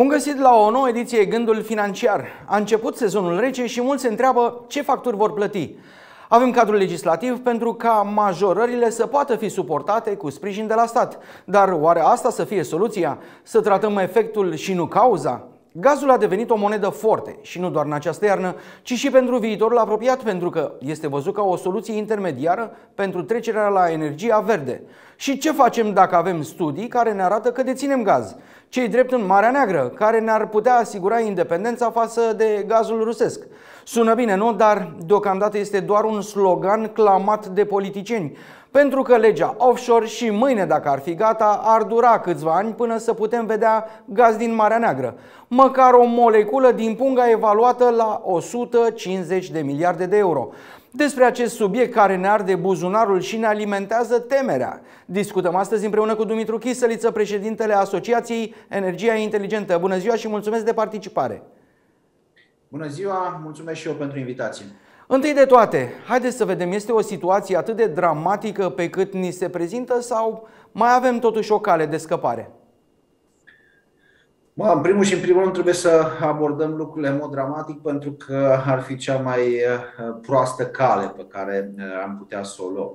Bun găsit la o nouă ediție Gândul Financiar. A început sezonul rece și mulți se întreabă ce facturi vor plăti. Avem cadrul legislativ pentru ca majorările să poată fi suportate cu sprijin de la stat. Dar oare asta să fie soluția? Să tratăm efectul și nu cauza? Gazul a devenit o monedă forte și nu doar în această iarnă, ci și pentru viitorul apropiat, pentru că este văzut ca o soluție intermediară pentru trecerea la energia verde. Și ce facem dacă avem studii care ne arată că deținem gaz? Cei drept în Marea Neagră, care ne-ar putea asigura independența față de gazul rusesc. Sună bine, nu? Dar deocamdată este doar un slogan clamat de politicieni. Pentru că legea offshore și mâine, dacă ar fi gata, ar dura câțiva ani până să putem vedea gaz din Marea Neagră. Măcar o moleculă din punga evaluată la 150 de miliarde de euro. Despre acest subiect care ne arde buzunarul și ne alimentează temerea. Discutăm astăzi împreună cu Dumitru Chisăliță, președintele Asociației Energia Inteligentă. Bună ziua și mulțumesc de participare! Bună ziua, mulțumesc și eu pentru invitație. Întâi de toate, haideți să vedem, este o situație atât de dramatică pe cât ni se prezintă sau mai avem totuși o cale de scăpare? Mă, în primul și în primul rând trebuie să abordăm lucrurile în mod dramatic pentru că ar fi cea mai uh, proastă cale pe care uh, am putea să o luăm.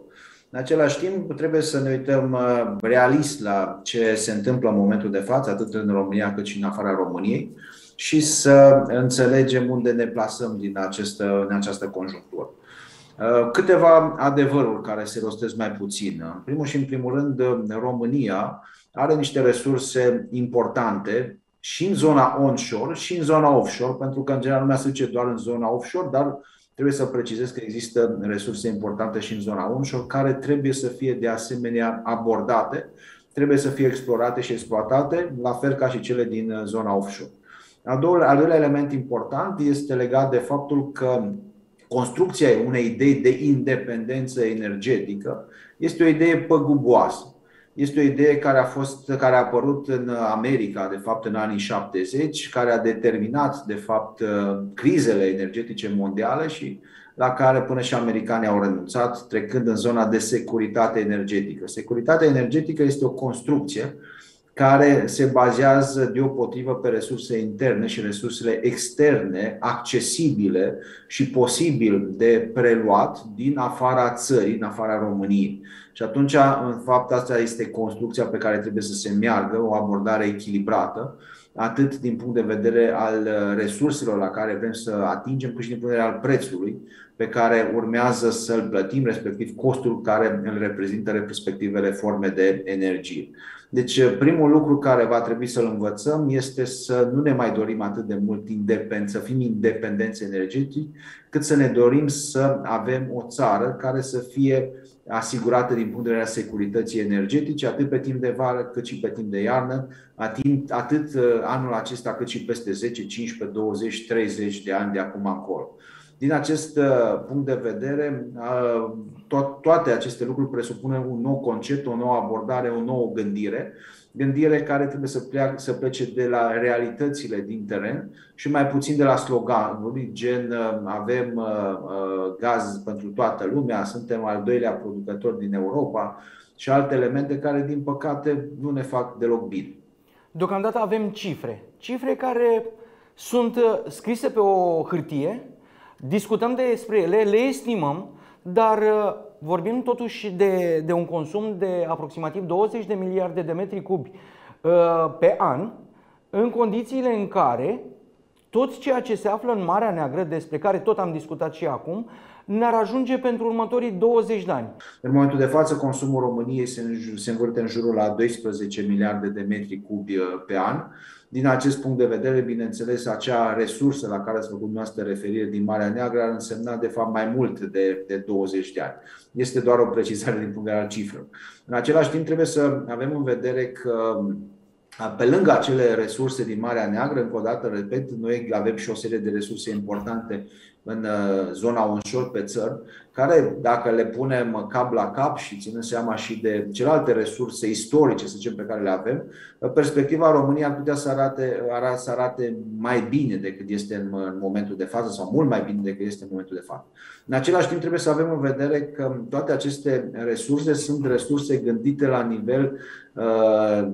În același timp, trebuie să ne uităm uh, realist la ce se întâmplă în momentul de față, atât în România cât și în afara României și să înțelegem unde ne plasăm din această, în această conjunctură. Uh, câteva adevăruri care se rostesc mai puțin. În primul și în primul rând, România are niște resurse importante și în zona onshore și în zona offshore, pentru că în general lumea se duce doar în zona offshore, dar trebuie să precizez că există resurse importante și în zona onshore care trebuie să fie de asemenea abordate, trebuie să fie explorate și exploatate, la fel ca și cele din zona offshore. Al doilea, al doilea element important este legat de faptul că construcția unei idei de independență energetică este o idee păguboasă. Este o idee care a, fost, care a apărut în America, de fapt, în anii 70, care a determinat, de fapt, crizele energetice mondiale și la care până și americanii au renunțat, trecând în zona de securitate energetică. Securitatea energetică este o construcție care se bazează deopotrivă pe resurse interne și resursele externe accesibile și posibil de preluat din afara țării, din afara României. Și atunci, în fapt, asta este construcția pe care trebuie să se meargă, o abordare echilibrată, atât din punct de vedere al resurselor la care vrem să atingem, cât și din punct de vedere al prețului pe care urmează să-l plătim, respectiv costul care îl reprezintă respectivele forme de energie. Deci, uh, primul lucru care va trebui să-l învățăm este să nu ne mai dorim atât de mult independent, să fim independenți energetici, cât să ne dorim să avem o țară care să fie asigurată din punct de vedere a securității energetice, atât pe timp de vară cât și pe timp de iarnă, atât uh, anul acesta cât și peste 10, 15, 20, 30 de ani de acum încolo. Din acest uh, punct de vedere, uh, to- toate aceste lucruri presupun un nou concept, o nouă abordare, o nouă gândire, gândire care trebuie să, pleacă, să plece de la realitățile din teren și mai puțin de la sloganuri, gen uh, avem gaz pentru toată lumea, suntem al doilea producător din Europa și alte elemente care, din păcate, nu ne fac deloc bine. Deocamdată avem cifre, cifre care sunt scrise pe o hârtie discutăm despre ele, le estimăm, dar uh, vorbim totuși de, de un consum de aproximativ 20 de miliarde de metri cubi uh, pe an, în condițiile în care tot ceea ce se află în Marea Neagră, despre care tot am discutat și acum, ne-ar ajunge pentru următorii 20 de ani. În momentul de față, consumul României se învârte în jurul la 12 miliarde de metri cubi uh, pe an. Din acest punct de vedere, bineînțeles, acea resursă la care ați făcut dumneavoastră referire din Marea Neagră ar însemna, de fapt, mai mult de, de 20 de ani. Este doar o precizare din punct de vedere al cifrelor. În același timp, trebuie să avem în vedere că pe lângă acele resurse din Marea Neagră, încă o dată, repet, noi avem și o serie de resurse importante în uh, zona onshore pe țări, care, dacă le punem cap la cap și ținând seama și de celelalte resurse istorice, să zicem, pe care le avem, uh, perspectiva României ar putea să arate, să arate mai bine decât este în, în momentul de față sau mult mai bine decât este în momentul de față. În același timp, trebuie să avem în vedere că toate aceste resurse sunt resurse gândite la nivel uh,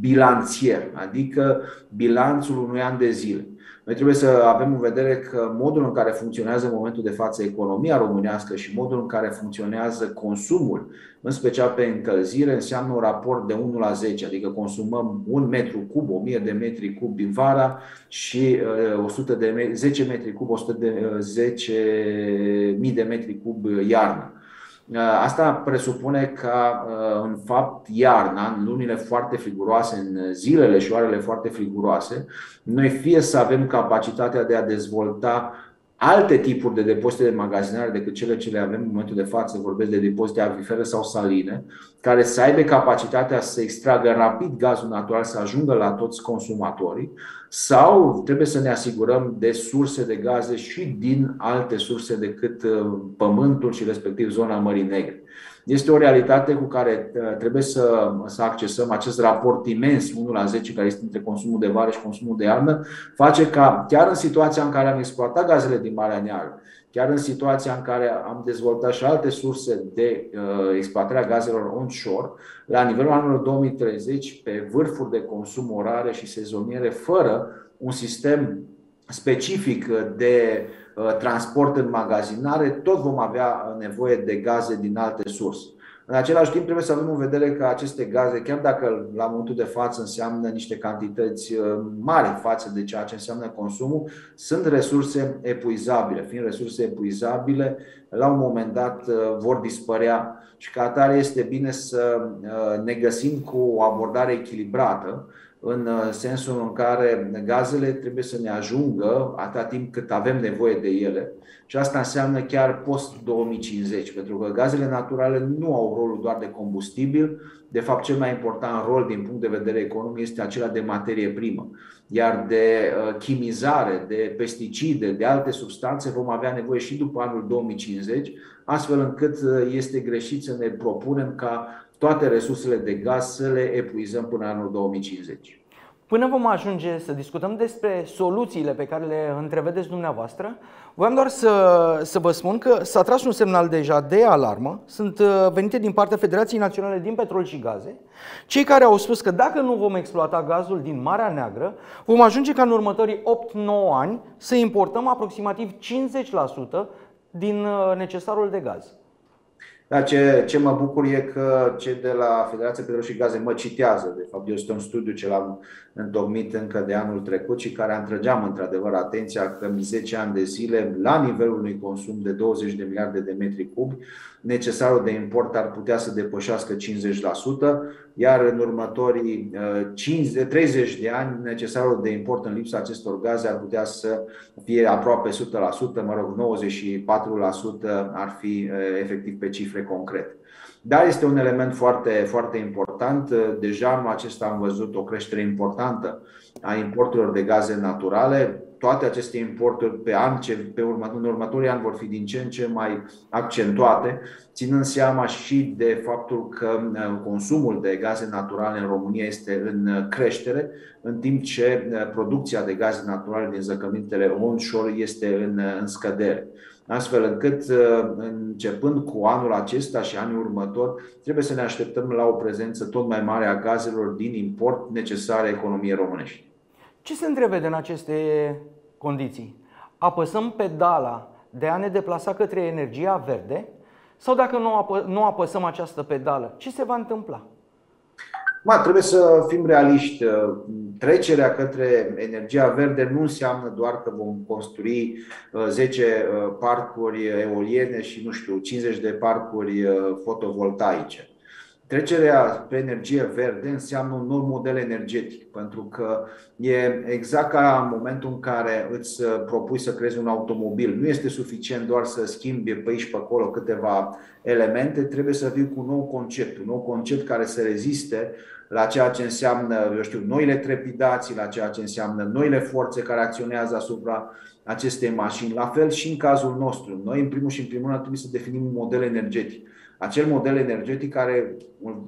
bilanțier, adică bilanțul unui an de zile. Noi trebuie să avem în vedere că modul în care funcționează în momentul de față economia românească și modul în care funcționează consumul, în special pe încălzire, înseamnă un raport de 1 la 10, adică consumăm 1 metru cub, 1000 de metri cub din vara și 100 uh, de, 10 metri cub, 100 de, 10 uh, mii de metri cub iarna. Uh, asta presupune că, uh, în fapt, iarna, în lunile foarte friguroase, în zilele și orele foarte friguroase, noi fie să avem capacitatea de a dezvolta alte tipuri de depozite de magazinare decât cele ce le avem în momentul de față, vorbesc de depozite acvifere sau saline, care să aibă capacitatea să extragă rapid gazul natural, să ajungă la toți consumatorii, sau trebuie să ne asigurăm de surse de gaze și din alte surse decât uh, pământul și respectiv zona Mării Negre. Este o realitate cu care uh, trebuie să, să accesăm acest raport imens 1 la 10 care este între consumul de vară și consumul de iarnă, face ca chiar în situația în care am exploatat gazele din Marea Neagră, chiar în situația în care am dezvoltat și alte surse de uh, exploatare a gazelor onshore, la nivelul anului 2030, pe vârfuri de consum orare și sezoniere, fără un sistem specific de uh, transport în magazinare, tot vom avea nevoie de gaze din alte surse. În același timp, trebuie să avem în vedere că aceste gaze, chiar dacă la momentul de față înseamnă niște cantități uh, mari față de ceea ce înseamnă consumul, sunt resurse epuizabile. Fiind resurse epuizabile, la un moment dat uh, vor dispărea și ca atare este bine să ne găsim cu o abordare echilibrată în uh, sensul în care gazele trebuie să ne ajungă atâta timp cât avem nevoie de ele. Și asta înseamnă chiar post-2050, pentru că gazele naturale nu au rolul doar de combustibil, de fapt cel mai important rol din punct de vedere economic este acela de materie primă, iar de uh, chimizare, de pesticide, de alte substanțe vom avea nevoie și după anul 2050, astfel încât uh, este greșit să ne propunem ca toate resursele de gaz să le epuizăm până anul 2050. Până vom ajunge să discutăm despre soluțiile pe care le întrevedeți dumneavoastră, voiam doar să, să vă spun că s-a tras un semnal deja de alarmă. Sunt uh, venite din partea Federației Naționale din Petrol și Gaze, cei care au spus că dacă nu vom exploata gazul din Marea Neagră, vom ajunge ca în următorii 8-9 ani să importăm aproximativ 50% din uh, necesarul de gaz. Da, ce, ce mă bucur e că cei de la Federația Petrol și Gaze mă citează. De fapt, este un studiu ce l-am întocmit încă de anul trecut și care întrăgeam într-adevăr atenția că în 10 ani de zile, la nivelul unui consum de 20 de miliarde de metri cubi, necesarul de import ar putea să depășească 50%, iar în următorii 50, 30 de ani, necesarul de import în lipsa acestor gaze ar putea să fie aproape 100%, mă rog, 94% ar fi efectiv pe cifre concrete. Dar este un element foarte, foarte important. Deja în acesta am văzut o creștere importantă a importurilor de gaze naturale. Toate aceste importuri pe an, pe urmă, în următorii ani vor fi din ce în ce mai accentuate, ținând seama și de faptul că uh, consumul de gaze naturale în România este în creștere, în timp ce uh, producția de gaze naturale din zăcămintele onshore este în, uh, în scădere astfel încât, uh, începând cu anul acesta și anul următor, trebuie să ne așteptăm la o prezență tot mai mare a gazelor din import necesare economiei românești. Ce se întrevede în aceste condiții? Apăsăm pedala de a ne deplasa către energia verde sau dacă nu, apă, nu apăsăm această pedală, ce se va întâmpla? Ma, trebuie să fim realiști. Trecerea către energia verde nu înseamnă doar că vom construi 10 uh, uh, parcuri eoliene și, nu știu, 50 de parcuri uh, fotovoltaice. Trecerea pe energie verde înseamnă un nou model energetic, pentru că e exact ca în momentul în care îți propui să creezi un automobil. Nu este suficient doar să schimbi pe aici pe acolo câteva elemente, trebuie să vii cu un nou concept, un nou concept care să reziste la ceea ce înseamnă, eu știu, noile trepidații, la ceea ce înseamnă noile forțe care acționează asupra acestei mașini. La fel și în cazul nostru. Noi, în primul și în primul rând, trebuie să definim un model energetic acel model energetic care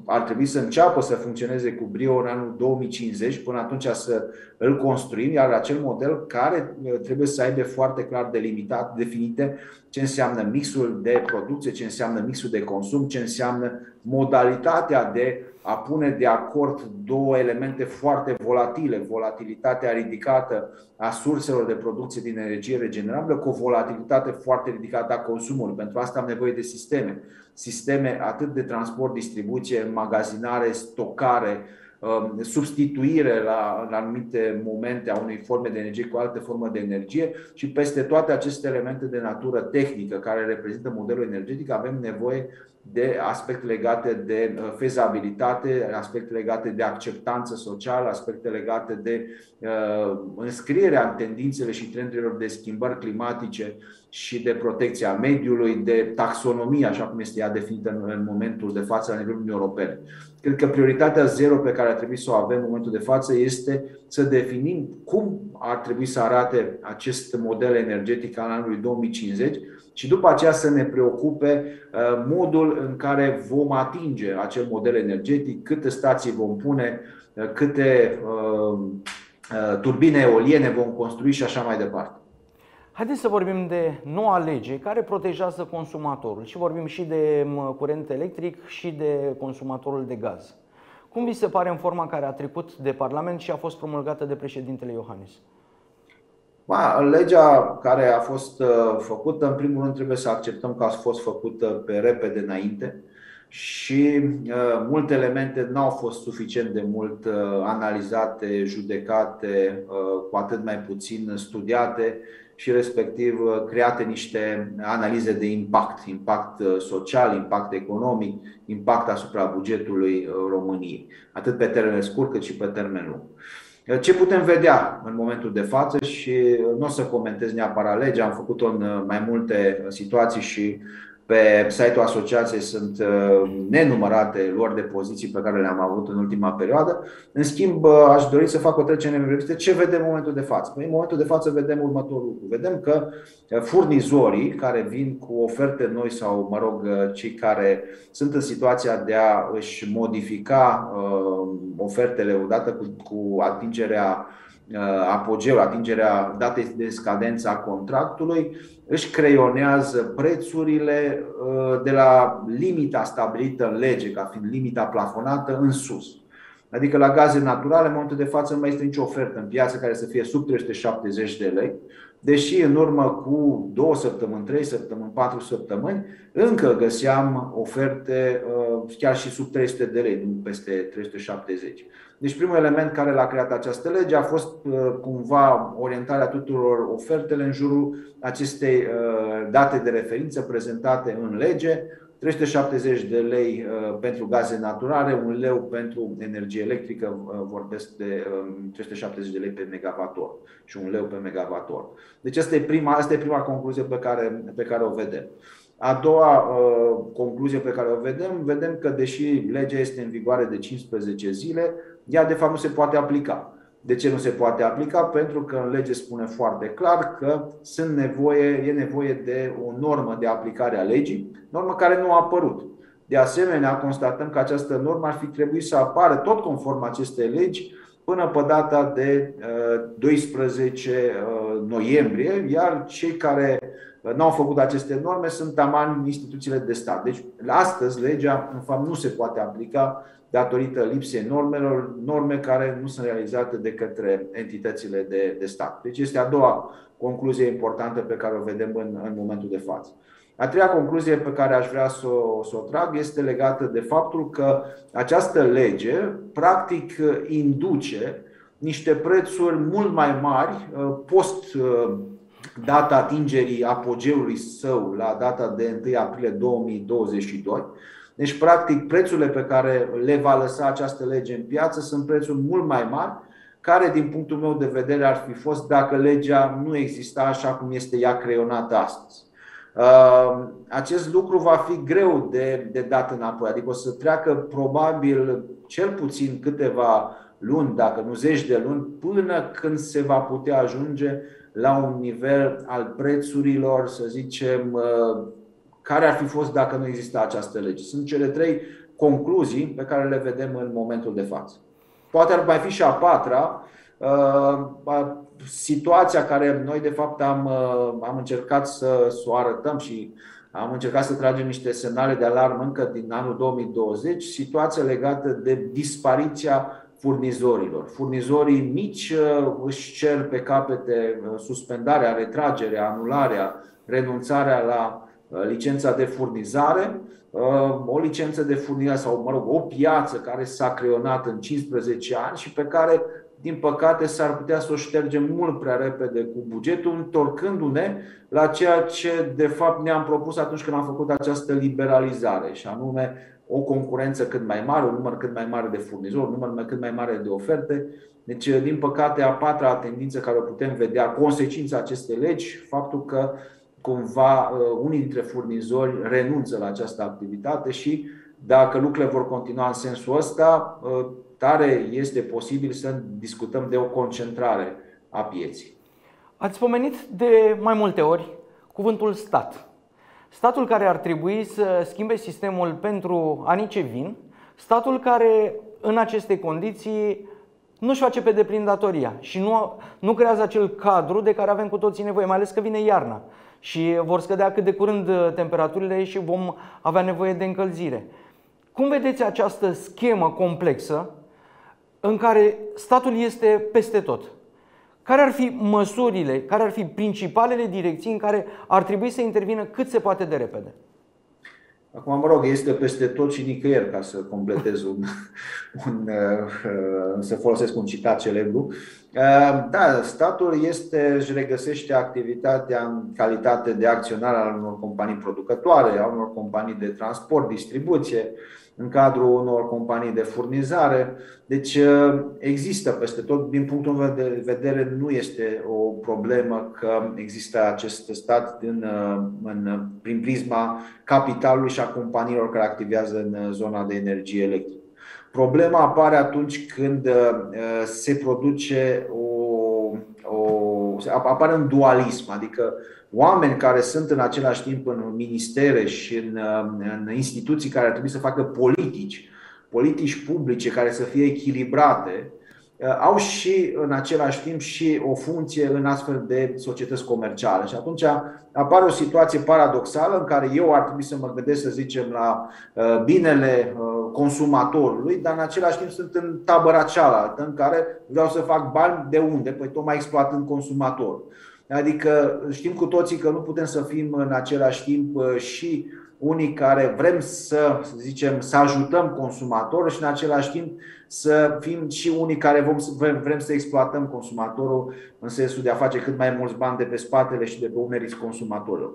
ar trebui să înceapă să funcționeze cu brio în anul 2050, până atunci să îl construim, iar acel model care uh, trebuie să aibă foarte clar delimitat, definite ce înseamnă mixul de producție, ce înseamnă mixul de consum, ce înseamnă modalitatea de a pune de acord două elemente foarte volatile, volatilitatea ridicată a surselor de producție din energie regenerabilă cu o volatilitate foarte ridicată a consumului. Pentru asta am nevoie de sisteme. Sisteme atât de transport, distribuție, magazinare, stocare, Um, substituire la, la anumite momente a unei forme de energie cu alte formă de energie și peste toate aceste elemente de natură tehnică care reprezintă modelul energetic avem nevoie de aspecte legate de uh, fezabilitate, aspecte legate de acceptanță socială, aspecte legate de uh, înscrierea în tendințele și trendurilor de schimbări climatice și de protecția mediului, de taxonomie, așa cum este ea definită în, în momentul de față la nivelul Uniunii Europene. Cred că prioritatea zero pe care ar trebui să o avem în momentul de față este să definim cum ar trebui să arate acest model energetic al anului 2050 și după aceea să ne preocupe uh, modul în care vom atinge acel model energetic, câte stații vom pune, uh, câte uh, turbine eoliene vom construi și așa mai departe. Haideți să vorbim de noua lege care protejează consumatorul și vorbim și de curent electric și de consumatorul de gaz. Cum vi se pare în forma care a trecut de Parlament și a fost promulgată de președintele Iohannis? Ba, legea care a fost uh, făcută, în primul rând trebuie să acceptăm că a fost făcută pe repede înainte și uh, multe elemente nu au fost suficient de mult uh, analizate, judecate, uh, cu atât mai puțin studiate și respectiv uh, create niște analize de impact, impact uh, social, impact economic, impact asupra bugetului uh, României, atât pe termen scurt cât și pe termen lung. Ce putem vedea în momentul de față și nu o să comentez neapărat legea, am făcut-o în mai multe situații și pe site-ul asociației sunt uh, nenumărate luări de poziții pe care le-am avut în ultima perioadă. În schimb, uh, aș dori să fac o trecere în revistă. Ce vedem în momentul de față? Păi, în momentul de față vedem următorul lucru. Vedem că uh, furnizorii care vin cu oferte noi sau, mă rog, cei care sunt în situația de a își modifica ofertele odată cu, cu atingerea apogeul, atingerea datei de scadență a contractului, își creionează prețurile uh, de la limita stabilită în lege, ca fiind limita plafonată, în sus. Adică la gaze naturale, în momentul de față, nu mai este nicio ofertă în piață care să fie sub 370 de lei, deși în urmă cu două săptămâni, trei săptămâni, patru săptămâni, încă găseam oferte uh, chiar și sub 300 de lei, nu peste 370. Deci primul element care l-a creat această lege a fost uh, cumva orientarea tuturor ofertele în jurul acestei uh, date de referință prezentate în lege, 370 de lei uh, pentru gaze naturale, un leu pentru energie electrică, vorbesc de 370 um, de lei pe megavator și un leu pe megavator. Deci asta e prima, asta e prima concluzie pe care, pe care o vedem. A doua uh, concluzie pe care o vedem, vedem că deși legea este în vigoare de 15 zile, ea de fapt nu se poate aplica. De ce nu se poate aplica? Pentru că în lege spune foarte clar că sunt nevoie, e nevoie de o normă de aplicare a legii, normă care nu a apărut. De asemenea, constatăm că această normă ar fi trebuit să apară tot conform acestei legi până pe data de 12 uh, uh, noiembrie, iar cei care uh, nu au făcut aceste norme sunt taman instituțiile de stat. Deci, astăzi, legea, în fapt, nu se poate aplica datorită lipsei normelor, norme care nu sunt realizate de către entitățile de, de stat. Deci este a doua concluzie importantă pe care o vedem în, în momentul de față. A treia concluzie pe care aș vrea să o, să o trag este legată de faptul că această lege practic induce niște prețuri mult mai mari uh, post uh, data atingerii apogeului său la data de 1 aprilie 2022 deci, practic, prețurile pe care le va lăsa această lege în piață sunt prețuri mult mai mari, care, din punctul meu de vedere, ar fi fost dacă legea nu exista așa cum este ea creionată astăzi. Uh, acest lucru va fi greu de, de dat înapoi, adică o să treacă probabil cel puțin câteva luni, dacă nu zeci de luni, până când se va putea ajunge la un nivel al prețurilor, să zicem, uh, care ar fi fost dacă nu exista această lege. Sunt cele trei concluzii pe care le vedem în momentul de față. Poate ar mai fi și a patra, uh, situația care noi de fapt am, uh, am încercat să, să o arătăm și am încercat să tragem niște semnale de alarmă încă din anul 2020, situația legată de dispariția furnizorilor. Furnizorii mici uh, își cer pe capete uh, suspendarea, retragerea, anularea, renunțarea la uh, licența de furnizare, o licență de furnizare sau, mă rog, o piață care s-a creionat în 15 ani și pe care din păcate, s-ar putea să o ștergem mult prea repede cu bugetul, întorcându-ne la ceea ce, de fapt, ne-am propus atunci când am făcut această liberalizare, și anume o concurență cât mai mare, un număr cât mai mare de furnizori, un număr cât mai mare de oferte. Deci, din păcate, a patra tendință care o putem vedea, consecința acestei legi, faptul că cumva uh, unii dintre furnizori renunță la această activitate și dacă lucrurile vor continua în sensul ăsta, uh, tare este posibil să discutăm de o concentrare a pieții. Ați pomenit de mai multe ori cuvântul stat. Statul care ar trebui să schimbe sistemul pentru anii ce vin, statul care în aceste condiții nu își face pe deplin datoria și nu, nu creează acel cadru de care avem cu toții nevoie, mai ales că vine iarna și vor scădea cât de curând temperaturile și vom avea nevoie de încălzire. Cum vedeți această schemă complexă în care statul este peste tot. Care ar fi măsurile, care ar fi principalele direcții în care ar trebui să intervină cât se poate de repede? Acum, mă rog, este peste tot și nicăieri, ca să completez un, un uh, să folosesc un citat celebru. Uh, da, statul este, își regăsește activitatea în calitate de acționar al unor companii producătoare, al unor companii de transport, distribuție, în cadrul unor companii de furnizare. Deci uh, există peste tot. Din punctul meu de vedere, nu este o problemă că există acest stat în, uh, în, prin prisma capitalului și a companiilor care activează în zona de energie electrică. Problema apare atunci când uh, se produce o, o apare un dualism, adică oameni care sunt în același timp în ministere și în, în instituții care ar trebui să facă politici, politici publice care să fie echilibrate, uh, au și în același timp și o funcție în astfel de societăți comerciale. Și atunci apare o situație paradoxală în care eu ar trebui să mă gândesc, să zicem, la uh, binele uh, consumatorului, dar în același timp sunt în tabăra cealaltă în care vreau să fac bani de unde? Păi tocmai exploatând consumatorul. Adică știm cu toții că nu putem să fim în același timp uh, și unii care vrem să, să zicem, să ajutăm consumatorul și în același timp să fim și unii care vom, vrem, vrem să exploatăm consumatorul în sensul de a face cât mai mulți bani de pe spatele și de pe umerii consumatorului.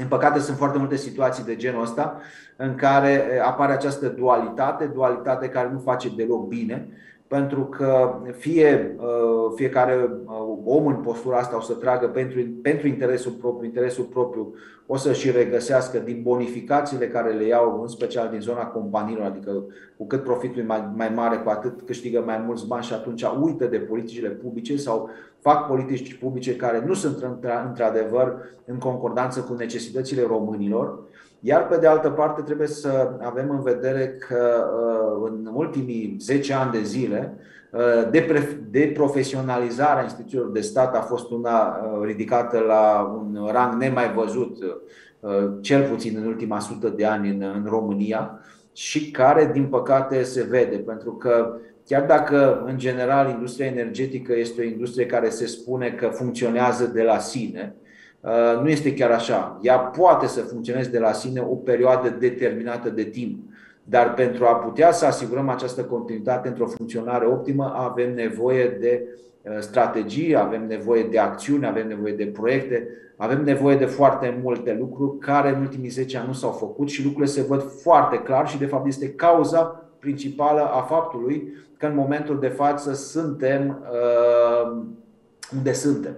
În păcate, sunt foarte multe situații de genul ăsta în care uh, apare această dualitate, dualitate care nu face deloc bine pentru că fie uh, fiecare uh, om în postura asta o să tragă pentru, pentru interesul propriu, interesul propriu o să și regăsească din bonificațiile care le iau, în special din zona companiilor, adică cu cât profitul e mai, mai mare, cu atât câștigă mai mulți bani și atunci uită de politicile publice sau fac politici publice care nu sunt într-adevăr în concordanță cu necesitățile românilor iar pe de altă parte trebuie să avem în vedere că uh, în ultimii 10 ani de zile uh, de profesionalizarea instituțiilor de stat a fost una uh, ridicată la un rang nemai văzut, cel puțin în ultima sută de ani în România și care, din păcate, se vede, pentru că chiar dacă, în general, industria energetică este o industrie care se spune că funcționează de la sine, Uh, nu este chiar așa. Ea poate să funcționeze de la sine o perioadă determinată de timp. Dar pentru a putea să asigurăm această continuitate într-o funcționare optimă, avem nevoie de uh, strategii, avem nevoie de acțiuni, avem nevoie de proiecte, avem nevoie de foarte multe lucruri care în ultimii 10 ani nu s-au făcut și lucrurile se văd foarte clar și de fapt este cauza principală a faptului că în momentul de față suntem uh, unde suntem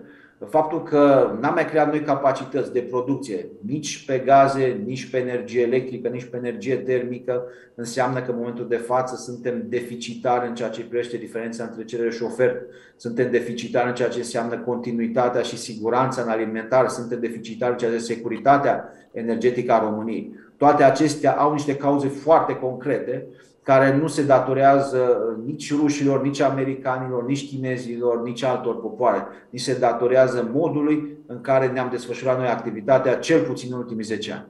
faptul că n-am mai creat noi capacități de producție, nici pe gaze, nici pe energie electrică, nici pe energie termică, înseamnă că în momentul de față suntem deficitari în ceea ce privește diferența între cerere și ofertă. Suntem deficitari în ceea ce înseamnă continuitatea și siguranța în alimentar, suntem deficitari în ceea ce securitatea energetică a României. Toate acestea au niște cauze foarte concrete care nu se datorează nici rușilor, nici americanilor, nici chinezilor, nici altor popoare. Ni se datorează modului în care ne-am desfășurat noi activitatea, cel puțin în ultimii 10 ani.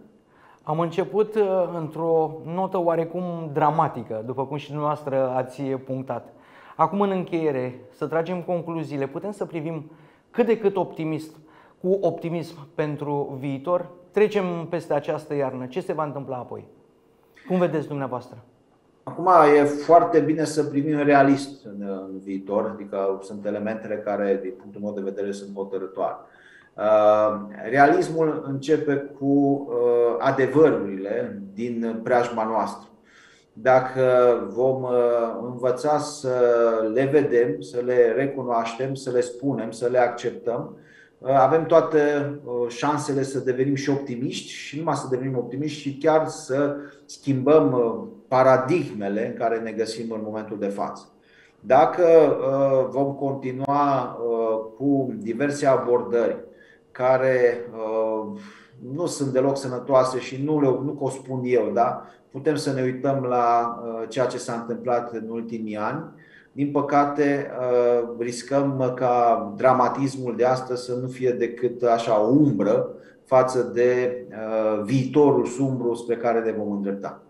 Am început uh, într-o notă oarecum dramatică, după cum și dumneavoastră ați punctat. Acum, în încheiere, să tragem concluziile. Putem să privim cât de cât optimist, cu optimism pentru viitor? Trecem peste această iarnă. Ce se va întâmpla apoi? Cum vedeți dumneavoastră? Acum e foarte bine să primim realist în, în viitor, adică sunt elementele care, din punctul meu de vedere, sunt hotărătoare. Uh, realismul începe cu uh, adevărurile din preajma noastră. Dacă vom uh, învăța să le vedem, să le recunoaștem, să le spunem, să le acceptăm, avem toate șansele să devenim și optimiști și numai să devenim optimiști și chiar să schimbăm paradigmele în care ne găsim în momentul de față. Dacă vom continua cu diverse abordări care uh, nu sunt deloc sănătoase și nu, le, nu o spun eu, da? putem să ne uităm la uh, ceea ce s-a întâmplat în ultimii ani. Din păcate, uh, riscăm ca dramatismul de astăzi să nu fie decât așa o umbră față de viitorul sumbru spre care ne vom îndrepta.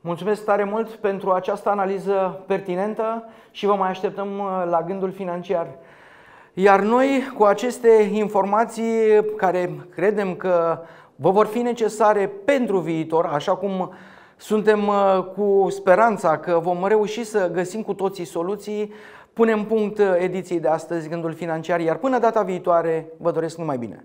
Mulțumesc tare mult pentru această analiză pertinentă și vă mai așteptăm la gândul financiar. Iar noi, cu aceste informații care credem că vă vor fi necesare pentru viitor, așa cum suntem uh, cu speranța că vom reuși să găsim cu toții soluții, punem punct ediției de astăzi, Gândul Financiar, iar până data viitoare vă doresc numai bine.